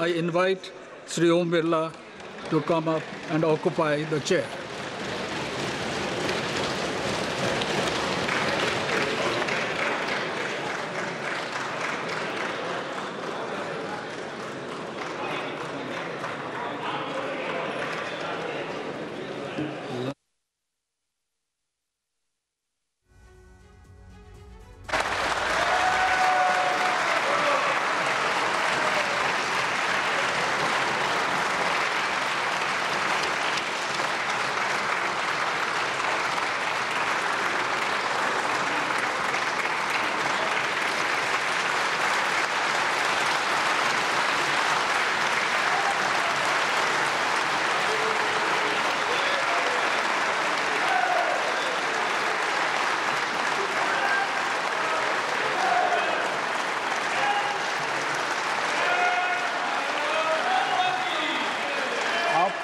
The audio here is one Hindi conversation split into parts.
I invite Sri Om Birla to come up and occupy the chair.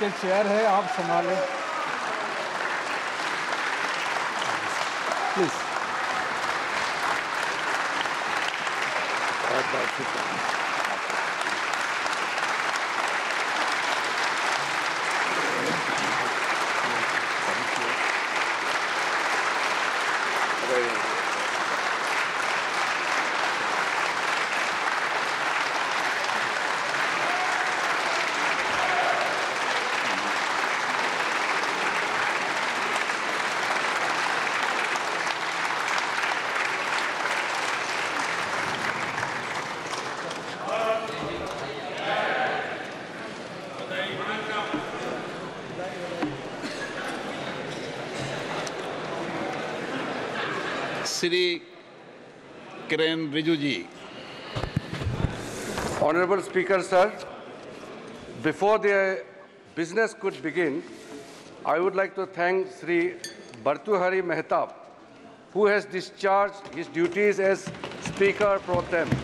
आपके चेयर है आप संभालें। Please Shri Kiren Rijiju ji. Honourable speaker sir before the business could begin I would like to thank Shri Bhartruhari Mahtab who has discharged his duties as speaker pro tem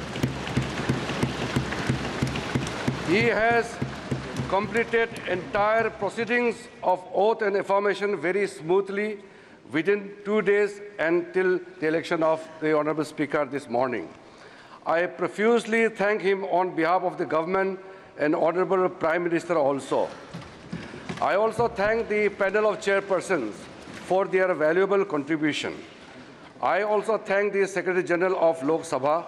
he has completed entire proceedings of oath and affirmation very smoothly within two days until the election of the Honorable Speaker this morning. I profusely thank him on behalf of the government and Honorable Prime Minister also. I also thank the panel of chairpersons for their valuable contribution. I also thank the Secretary General of Lok Sabha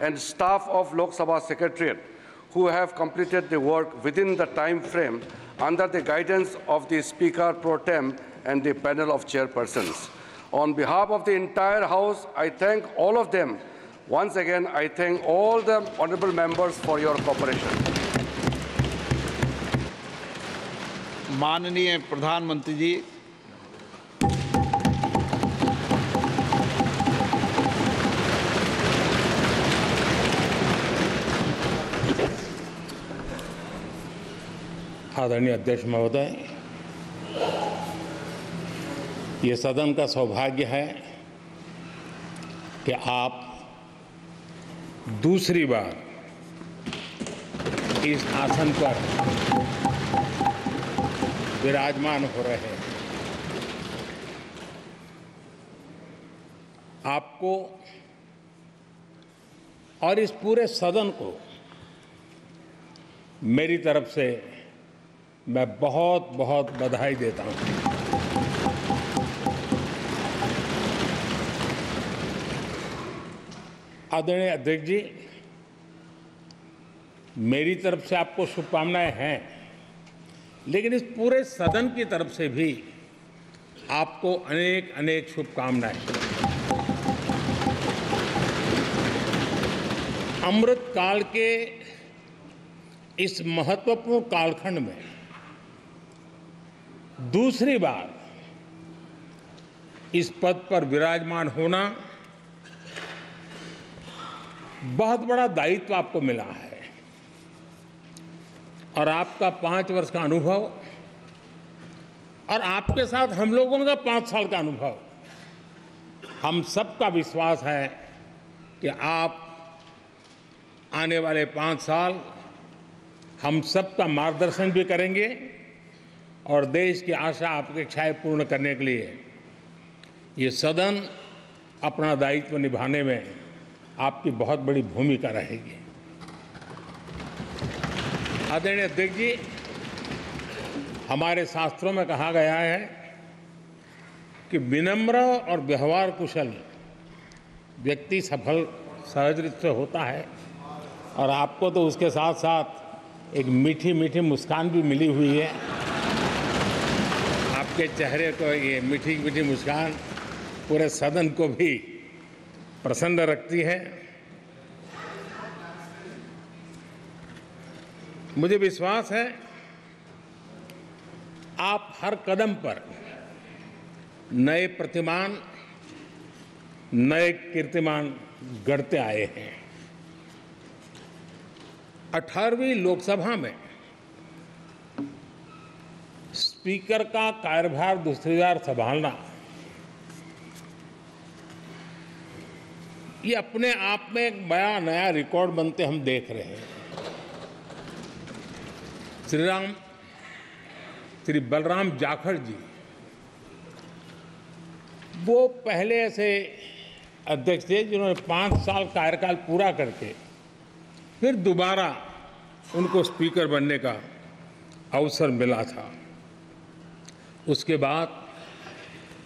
and staff of Lok Sabha Secretariat who have completed the work within the time frame under the guidance of the Speaker pro tem and the panel of chairpersons. On behalf of the entire House, I thank all of them. Once again, I thank all the honorable members for your cooperation. माननीय प्रधानमंत्री जी आदरणीय अध्यक्ष महोदय ये सदन का सौभाग्य है कि आप दूसरी बार इस आसन पर विराजमान हो रहे हैं। आपको और इस पूरे सदन को मेरी तरफ़ से मैं बहुत बहुत बधाई देता हूँ। आदरणीय अध्यक्ष जी, मेरी तरफ़ से आपको शुभकामनाएँ हैं, लेकिन इस पूरे सदन की तरफ़ से भी आपको अनेक अनेक शुभकामनाएँ। अमृत काल के इस महत्वपूर्ण कालखंड में दूसरी बार इस पद पर विराजमान होना बहुत बड़ा दायित्व आपको मिला है। और आपका पाँच वर्ष का अनुभव, और आपके साथ हम लोगों का पाँच साल का अनुभव। हम सबका विश्वास है कि आप आने वाले पाँच साल हम सबका मार्गदर्शन भी करेंगे, और देश की आशा अपेक्षाएँ पूर्ण करने के लिए ये सदन अपना दायित्व निभाने में आपकी बहुत बड़ी भूमिका रहेगी। आदरणीय अध्यक्ष जी, हमारे शास्त्रों में कहा गया है कि विनम्र और व्यवहार कुशल व्यक्ति सफल सहज रूप से होता है और आपको तो उसके साथ साथ एक मीठी मीठी मुस्कान भी मिली हुई है। आपके चेहरे को ये मीठी मीठी मुस्कान पूरे सदन को भी प्रसन्न रखती है। मुझे विश्वास है, आप हर कदम पर नए प्रतिमान, नए कीर्तिमान गढ़ते आए हैं। अठारहवीं लोकसभा में स्पीकर का कार्यभार दूसरी बार संभालना ये अपने आप में एक बड़ा नया रिकॉर्ड बनते हम देख रहे हैं। श्री राम श्री बलराम जाखड़ जी, वो पहले ऐसे अध्यक्ष थे जिन्होंने पाँच साल कार्यकाल पूरा करके फिर दोबारा उनको स्पीकर बनने का अवसर मिला था। उसके बाद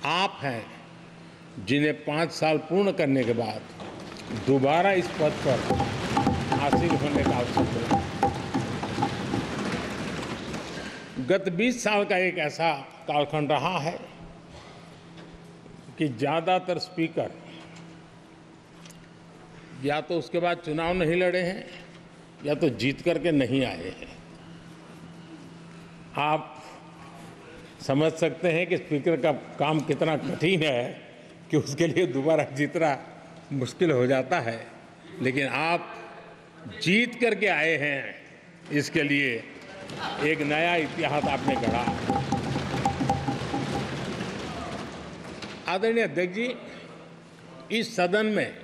आप हैं जिन्हें पाँच साल पूर्ण करने के बाद दोबारा इस पद पर हासिल होने का अवसर मिला गत 20 साल का एक ऐसा कालखंड रहा है कि ज़्यादातर स्पीकर या तो उसके बाद चुनाव नहीं लड़े हैं, या तो जीत करके नहीं आए हैं। आप समझ सकते हैं कि स्पीकर का काम कितना कठिन है कि उसके लिए दोबारा जीतना मुश्किल हो जाता है, लेकिन आप जीत करके आए हैं, इसके लिए एक नया इतिहास आपने गढ़ा। आदरणीय अध्यक्ष जी, इस सदन में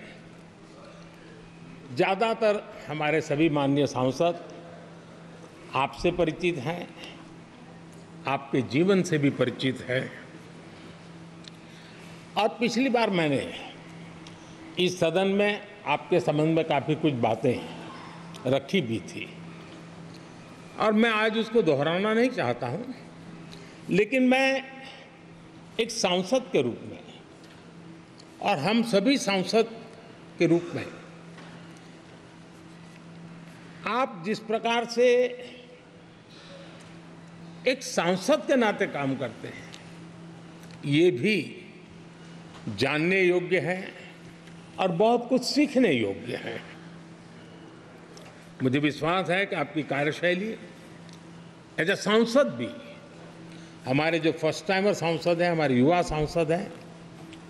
ज़्यादातर हमारे सभी माननीय सांसद आपसे परिचित हैं, आपके जीवन से भी परिचित हैं। और पिछली बार मैंने इस सदन में आपके संबंध में काफ़ी कुछ बातें रखी भी थी। और मैं आज उसको दोहराना नहीं चाहता हूँ, लेकिन मैं एक सांसद के रूप में और हम सभी सांसद के रूप में आप जिस प्रकार से एक सांसद के नाते काम करते हैं, ये भी जानने योग्य है। और बहुत कुछ सीखने योग्य है। मुझे विश्वास है कि आपकी कार्यशैली एज ए सांसद भी, हमारे जो फ़र्स्ट टाइमर सांसद हैं, हमारे युवा सांसद हैं,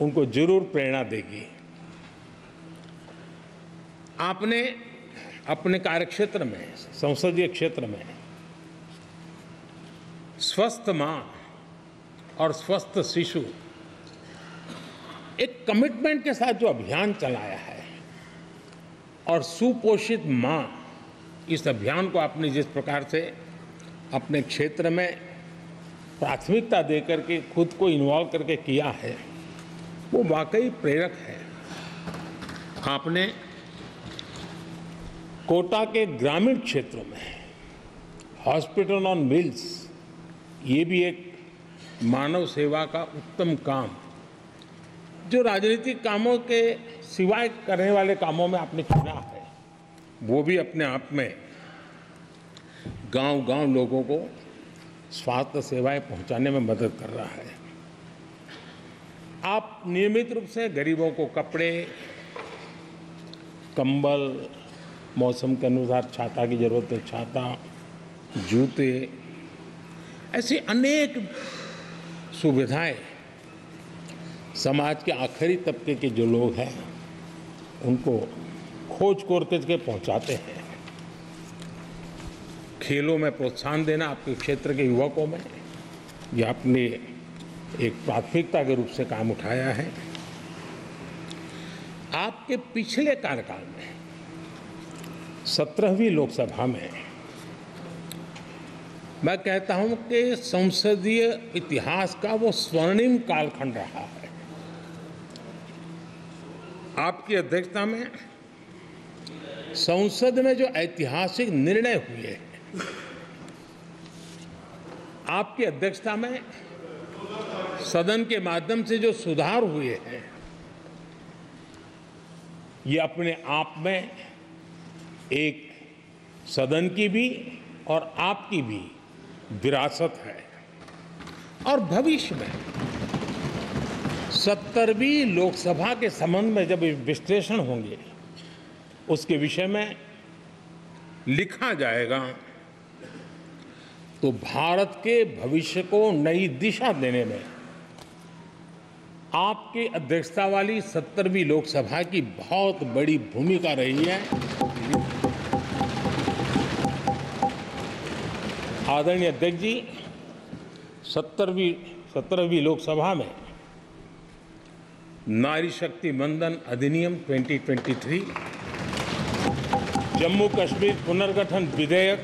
उनको ज़रूर प्रेरणा देगी। आपने अपने कार्यक्षेत्र में, संसदीय क्षेत्र में, स्वस्थ माँ और स्वस्थ शिशु एक कमिटमेंट के साथ जो अभियान चलाया है और सुपोषित माँ, इस अभियान को आपने जिस प्रकार से अपने क्षेत्र में प्राथमिकता देकर के, खुद को इन्वॉल्व करके किया है, वो वाकई प्रेरक है। आपने कोटा के ग्रामीण क्षेत्रों में हॉस्पिटल ऑन व्हील्स ये भी एक मानव सेवा का उत्तम काम जो राजनीतिक कामों के सिवाय करने वाले कामों में आपने चुना है, वो भी अपने आप में गांव-गांव लोगों को स्वास्थ्य सेवाएँ पहुँचाने में मदद कर रहा है। आप नियमित रूप से गरीबों को कपड़े, कंबल, मौसम के अनुसार छाता की ज़रूरत है, छाता, जूते, ऐसी अनेक सुविधाएँ समाज के आखिरी तबके के जो लोग हैं, उनको खोज कोर करके पहुंचाते हैं। खेलों में प्रोत्साहन देना आपके क्षेत्र के युवकों में, ये आपने एक प्राथमिकता के रूप से काम उठाया है। आपके पिछले कार्यकाल में, सत्रहवीं लोकसभा में, मैं कहता हूँ कि संसदीय इतिहास का वो स्वर्णिम कालखंड रहा। है आपकी अध्यक्षता में संसद में जो ऐतिहासिक निर्णय हुए, आपकी अध्यक्षता में सदन के माध्यम से जो सुधार हुए हैं, ये अपने आप में एक सदन की भी और आपकी भी विरासत है। और भविष्य में सत्तरवीं लोकसभा के संबंध में जब विश्लेषण होंगे, उसके विषय में लिखा जाएगा तो भारत के भविष्य को नई दिशा देने में आपकी अध्यक्षता वाली सत्तरवीं लोकसभा की बहुत बड़ी भूमिका रही है। आदरणीय अध्यक्ष जी, सत्तरवीं सत्रहवीं लोकसभा में नारी शक्ति बंधन अधिनियम 2023 जम्मू कश्मीर पुनर्गठन विधेयक,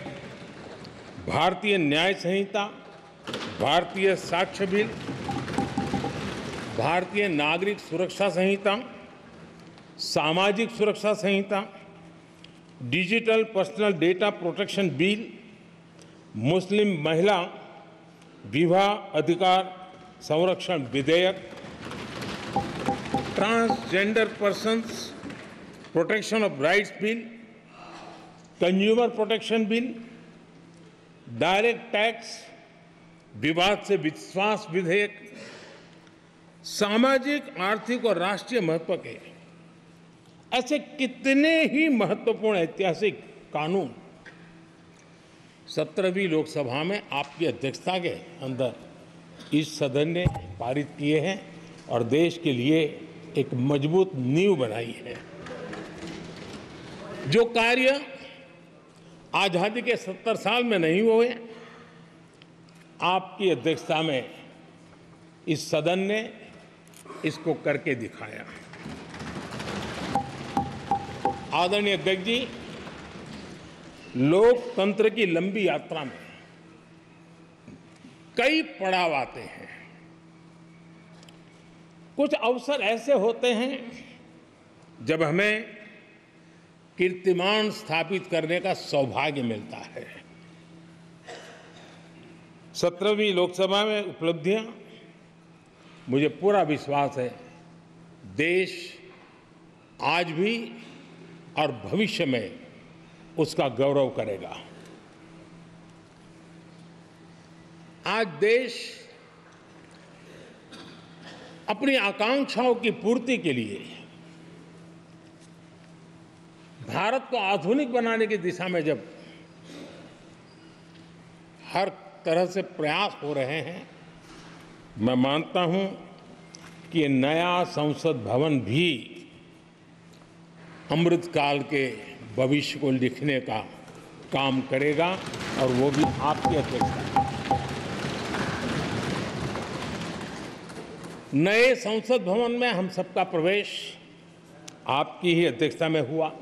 भारतीय न्याय संहिता, भारतीय साक्ष्य बिल, भारतीय नागरिक सुरक्षा संहिता, सामाजिक सुरक्षा संहिता, digital personal data protection bill, मुस्लिम महिला विवाह अधिकार संरक्षण विधेयक transgender persons protection of rights bill consumer protection bill direct tax विवाद से विश्वास विधेयक, सामाजिक, आर्थिक और राष्ट्रीय महत्व के ऐसे कितने ही महत्वपूर्ण ऐतिहासिक कानून सत्रहवीं लोकसभा में आपकी अध्यक्षता के अंदर इस सदन ने पारित किए हैं और देश के लिए एक मज़बूत नींव बनाई है। जो कार्य आज़ादी के सत्तर साल में नहीं हुए, आपकी अध्यक्षता में इस सदन ने इसको करके दिखाया। आदरणीय अध्यक्ष जी, लोकतंत्र की लंबी यात्रा में कई पड़ाव आते हैं। कुछ अवसर ऐसे होते हैं जब हमें कीर्तिमान स्थापित करने का सौभाग्य मिलता है। सत्रहवीं लोकसभा में उपलब्धियाँ, मुझे पूरा विश्वास है, देश आज भी और भविष्य में उसका गौरव करेगा। आज देश अपनी आकांक्षाओं की पूर्ति के लिए भारत को आधुनिक बनाने की दिशा में जब हर तरह से प्रयास हो रहे हैं, मैं मानता हूँ कि नया संसद भवन भी अमृतकाल के भविष्य को लिखने का काम करेगा और वो भी आपकी अध्यक्षता नए संसद भवन में हम सबका प्रवेश आपकी ही अध्यक्षता में हुआ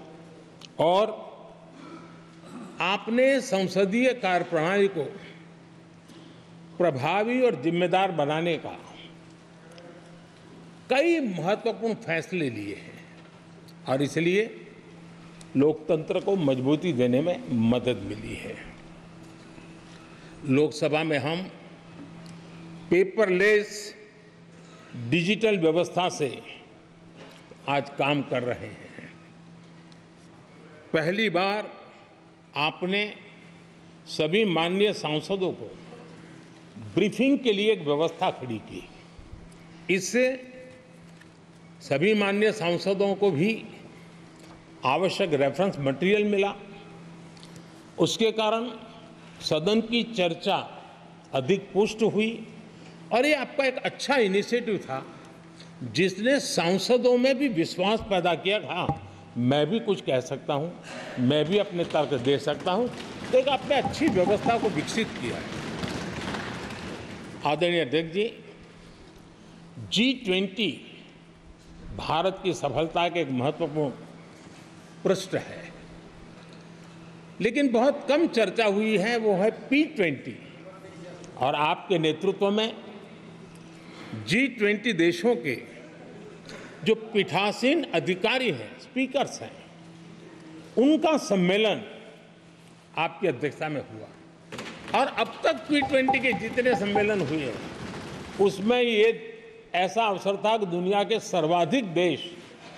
और आपने संसदीय कार्यप्रणाली को प्रभावी और जिम्मेदार बनाने का कई महत्वपूर्ण फैसले लिए हैं और इसलिए लोकतंत्र को मजबूती देने में मदद मिली है। लोकसभा में हम पेपरलेस डिजिटल व्यवस्था से आज काम कर रहे हैं। पहली बार आपने सभी माननीय सांसदों को ब्रीफिंग के लिए एक व्यवस्था खड़ी की। इससे सभी माननीय सांसदों को भी आवश्यक रेफरेंस मटेरियल मिला। उसके कारण सदन की चर्चा अधिक पुष्ट हुई। और ये आपका एक अच्छा इनिशिएटिव था। जिसने सांसदों में भी विश्वास पैदा किया हाँ मैं भी कुछ कह सकता हूँ, मैं भी अपने तर्क दे सकता हूँ। तो एक आपने अच्छी व्यवस्था को विकसित किया है। आदरणीय अध्यक्ष जी जी ट्वेंटी भारत की सफलता के एक महत्वपूर्ण पृष्ठ है। लेकिन बहुत कम चर्चा हुई है, वो है पी ट्वेंटी और आपके नेतृत्व में जी ट्वेंटी देशों के जो पीठासीन अधिकारी हैं स्पीकर्स हैं, उनका सम्मेलन आपकी अध्यक्षता में हुआ। और अब तक पी ट्वेंटी के जितने सम्मेलन हुए, उसमें ये ऐसा अवसर था कि दुनिया के सर्वाधिक देश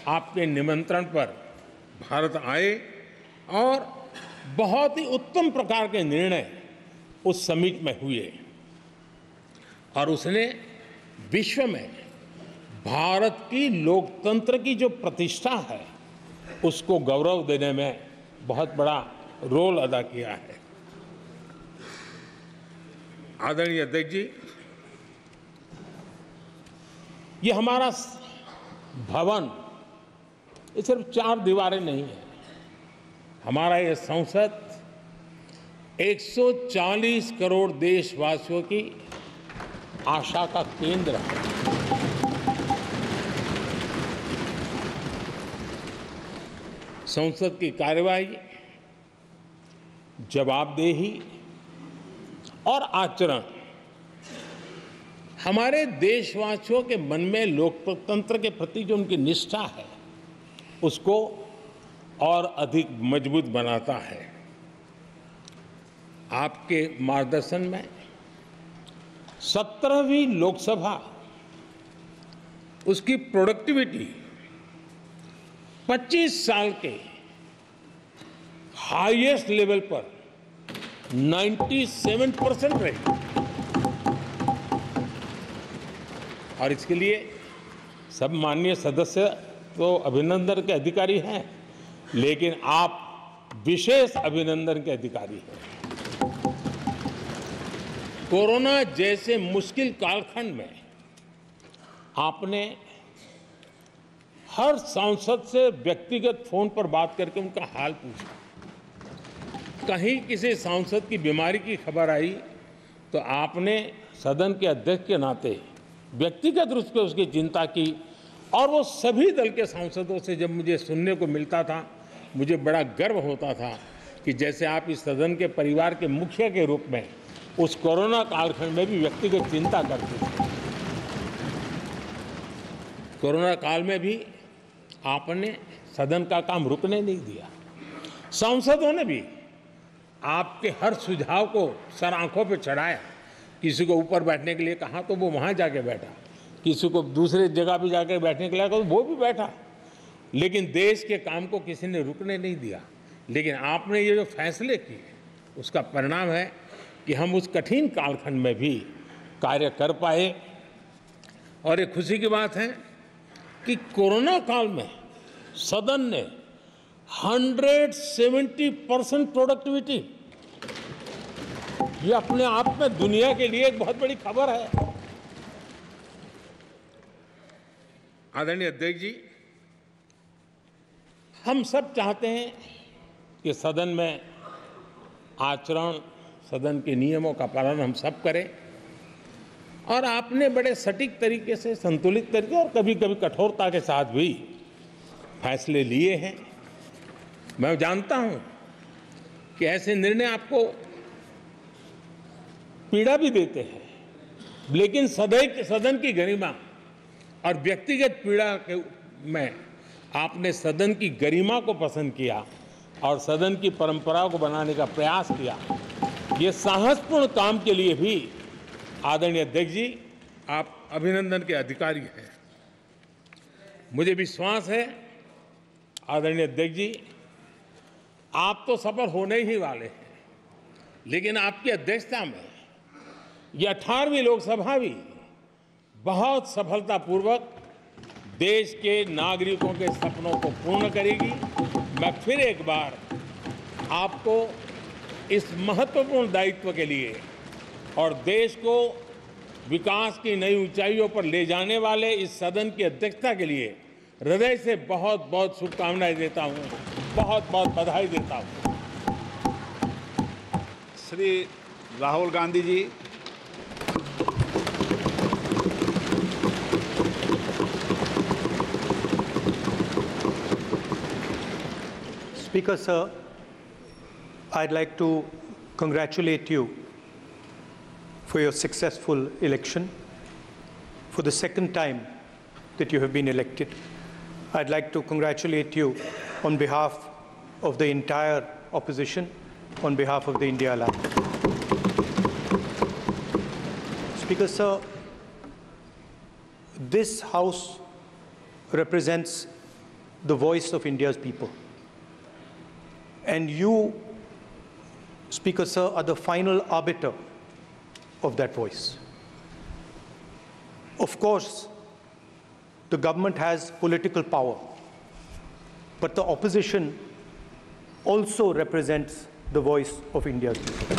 आपके निमंत्रण पर भारत आए और बहुत ही उत्तम प्रकार के निर्णय उस समिट में हुए। और उसने विश्व में भारत की लोकतंत्र की जो प्रतिष्ठा है, उसको गौरव देने में बहुत बड़ा रोल अदा किया है। आदरणीय अध्यक्ष जी, ये हमारा भवन, ये सिर्फ़ चार दीवारें नहीं है। हमारा ये संसद 140 करोड़ देशवासियों की आशा का केंद्र। है संसद की कार्यवाही, जवाबदेही और आचरण। हमारे देशवासियों के मन में लोकतंत्र के प्रति जो उनकी निष्ठा है, उसको और अधिक मज़बूत बनाता है। आपके मार्गदर्शन में सत्रहवीं लोकसभा, उसकी प्रोडक्टिविटी 25 साल के हाईएस्ट लेवल पर 97 परसेंट रही। और इसके लिए सब माननीय सदस्य तो अभिनंदन के अधिकारी हैं, लेकिन आप विशेष अभिनंदन के अधिकारी हैं। कोरोना जैसे मुश्किल कालखंड में आपने हर सांसद से व्यक्तिगत फ़ोन पर बात करके उनका हाल पूछा। कहीं किसी सांसद की बीमारी की खबर आई तो आपने सदन के अध्यक्ष के नाते व्यक्तिगत रूप से उसकी चिंता की और वो सभी दल के सांसदों से जब मुझे सुनने को मिलता था, मुझे बड़ा गर्व होता था कि जैसे आप इस सदन के परिवार के मुखिया के रूप में उस कोरोना कालखंड में भी व्यक्तिगत चिंता करते थे। कोरोना काल में भी आपने सदन का काम रुकने नहीं दिया। सांसदों ने भी आपके हर सुझाव को सर आँखों पर चढ़ाया। किसी को ऊपर बैठने के लिए कहा तो वो वहाँ जाके बैठा। किसी को दूसरे जगह पे जाकर बैठने के लिए कहा तो वो भी बैठा। लेकिन देश के काम को किसी ने रुकने नहीं दिया। लेकिन आपने ये जो फैसले किए, उसका परिणाम है कि हम उस कठिन कालखंड में भी कार्य कर पाए। और ये खुशी की बात है कि कोरोना काल में सदन ने 170 परसेंट प्रोडक्टिविटी, ये अपने आप में दुनिया के लिए एक बहुत बड़ी खबर है। आदरणीय अध्यक्ष जी, हम सब चाहते हैं कि सदन में आचरण सदन के नियमों का पालन हम सब करें। और आपने बड़े सटीक तरीके से, संतुलित तरीके और कभी कभी कठोरता के साथ भी फैसले लिए हैं। मैं जानता हूँ कि ऐसे निर्णय आपको पीड़ा भी देते हैं, लेकिन सदैव सदन की गरिमा और व्यक्तिगत पीड़ा के में आपने सदन की गरिमा को पसंद किया और सदन की परंपरा को बनाने का प्रयास किया। ये साहसपूर्ण काम के लिए भी आदरणीय अध्यक्ष जी, आप अभिनंदन के अधिकारी हैं। मुझे विश्वास है, आदरणीय अध्यक्ष जी, आप तो सफल होने ही वाले हैं, लेकिन आपकी अध्यक्षता में ये अठारहवीं लोकसभा भी बहुत सफलतापूर्वक देश के नागरिकों के सपनों को पूर्ण करेगी। मैं फिर एक बार आपको इस महत्वपूर्ण दायित्व के लिए और देश को विकास की नई ऊंचाइयों पर ले जाने वाले इस सदन की अध्यक्षता के लिए हृदय से बहुत बहुत शुभकामनाएँ देता हूँ बहुत बहुत बधाई देता हूँ। श्री राहुल गांधी जी Speaker, sir, I'd like to congratulate you for your successful election. For the second time that you have been elected, I'd like to congratulate you on behalf of the entire opposition on behalf of the India Alliance. Speaker, sir, this House represents the voice of India's people. And you, Speaker, sir, are the final arbiter of that voice. Of course, the government has political power, but the opposition also represents the voice of India's people.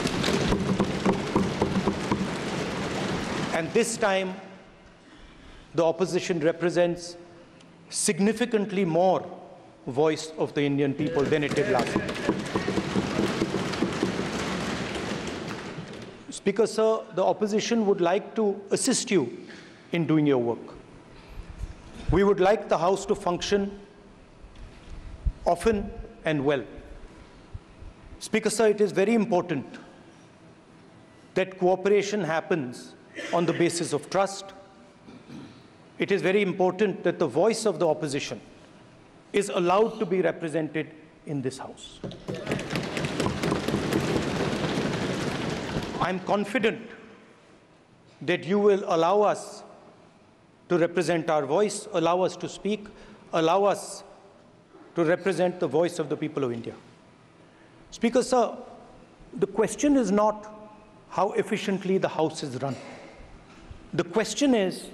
And this time, the opposition represents significantly more voice of the Indian people than it did last time. Speaker, sir, the opposition would like to assist you in doing your work. We would like the House to function often and well. Speaker, sir, it is very important that cooperation happens on the basis of trust. It is very important that the voice of the opposition is allowed to be represented in this House. I'm confident that you will allow us to represent our voice, allow us to speak, allow us to represent the voice of the people of India. Speaker, sir, the question is not how efficiently the House is run. The question is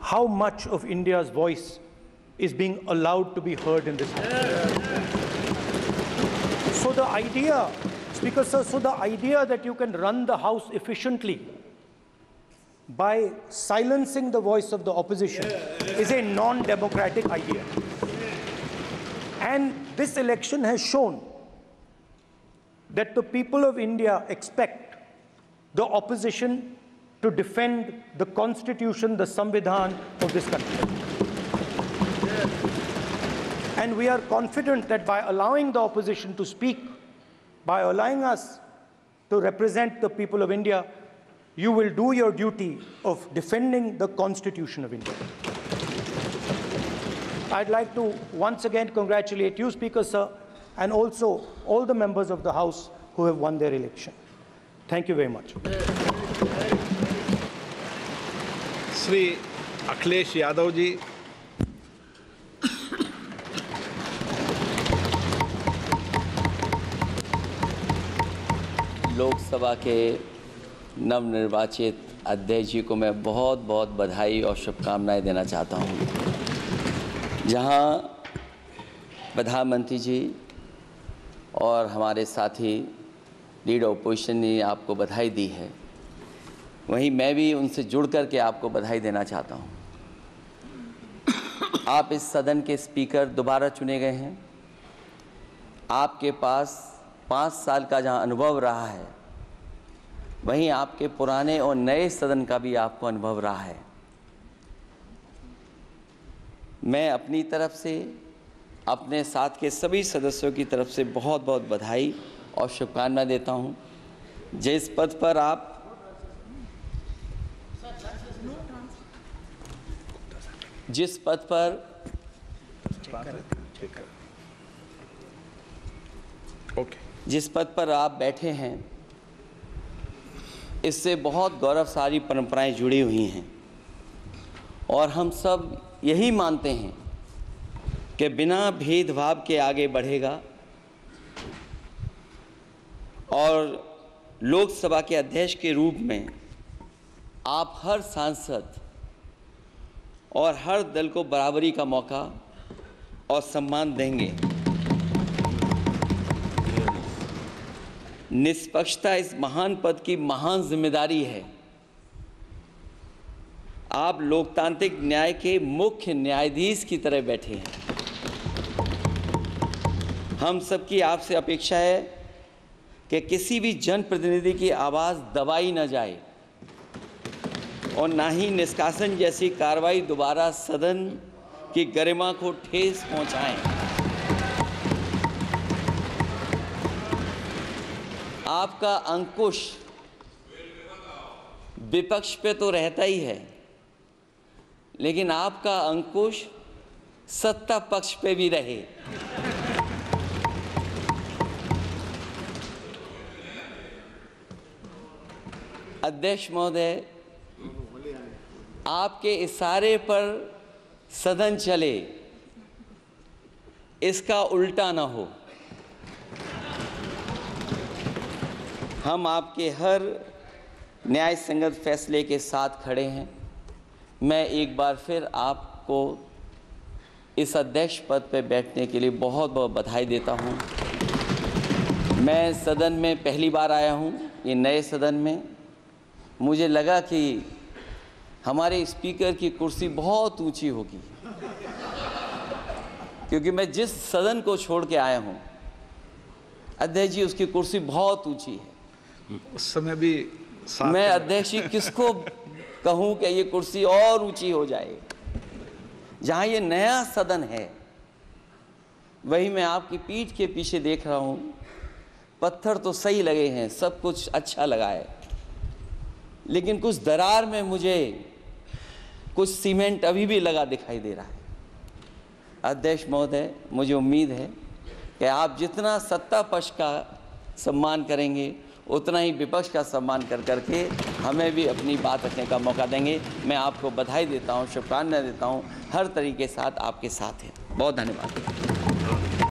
how much of India's voice is being allowed to be heard in this House. So the idea, Speaker, sir, so the idea that you can run the House efficiently by silencing the voice of the opposition is a non-democratic idea. And this election has shown that the people of India expect the opposition to defend the constitution, the Samvidhan of this country. And we are confident that by allowing the opposition to speak, by allowing us to represent the people of India, you will do your duty of defending the Constitution of India. I'd like to once again congratulate you, Speaker, sir, and also all the members of the House who have won their election. Thank you very much. Sri Akhilesh Yadav ji, Lok Sabha के नवनिर्वाचित अध्यक्ष जी को मैं बहुत बहुत बधाई और शुभकामनाएँ देना चाहता हूँ। जहाँ प्रधानमंत्री जी और हमारे साथी लीडर ओपोजिशन ने आपको बधाई दी है, वहीं मैं भी उनसे जुड़ कर के आपको बधाई देना चाहता हूँ। आप इस सदन के स्पीकर दोबारा चुने गए हैं। आपके पास पाँच साल का जहाँ अनुभव रहा है वहीं आपके पुराने और नए सदन का भी आपको अनुभव रहा है। मैं अपनी तरफ़ से अपने साथ के सभी सदस्यों की तरफ़ से बहुत बहुत बधाई और शुभकामना देता हूँ। जिस पद पर आप जिस पद पर ओके। जिस पद पर आप बैठे हैं, इससे बहुत गौरवशाली परंपराएँ जुड़ी हुई हैं। और हम सब यही मानते हैं कि बिना भेदभाव के आगे बढ़ेगा। और लोकसभा के अध्यक्ष के रूप में आप हर सांसद और हर दल को बराबरी का मौका और सम्मान देंगे। निष्पक्षता इस महान पद की महान ज़िम्मेदारी है। आप लोकतांत्रिक न्याय के मुख्य न्यायाधीश की तरह बैठे हैं। हम सबकी आपसे अपेक्षा है कि किसी भी जनप्रतिनिधि की आवाज़ दबाई न जाए और ना ही निष्कासन जैसी कार्रवाई दोबारा सदन की गरिमा को ठेस पहुंचाएँ। आपका अंकुश विपक्ष पे तो रहता ही है, लेकिन आपका अंकुश सत्ता पक्ष पे भी रहे। अध्यक्ष महोदय, आपके इशारे पर सदन चले, इसका उल्टा ना हो। हम आपके हर न्याय संगत फैसले के साथ खड़े हैं। मैं एक बार फिर आपको इस अध्यक्ष पद पर बैठने के लिए बहुत बहुत बधाई देता हूँ। मैं सदन में पहली बार आया हूँ, ये नए सदन में। मुझे लगा कि हमारे स्पीकर की कुर्सी बहुत ऊँची होगी क्योंकि मैं जिस सदन को छोड़ के आया हूँ, अध्यक्ष जी उसकी कुर्सी बहुत ऊँची है। उस समय भी मैं। अध्यक्ष जी किसको कहूँ कि ये कुर्सी और ऊँची हो जाए? जहाँ ये नया सदन है वही मैं आपकी पीठ के पीछे देख रहा हूँ। पत्थर तो सही लगे हैं सब कुछ अच्छा लगा है। लेकिन कुछ दरार में मुझे कुछ सीमेंट अभी भी लगा दिखाई दे रहा है। अध्यक्ष महोदय मुझे उम्मीद है कि आप जितना सत्ता पक्ष का सम्मान करेंगे उतना ही विपक्ष का सम्मान कर करके हमें भी अपनी बात रखने का मौका देंगे। मैं आपको बधाई देता हूँ, शुभकामनाएँ देता हूँ। हर तरीके साथ आपके साथ हैं। बहुत धन्यवाद।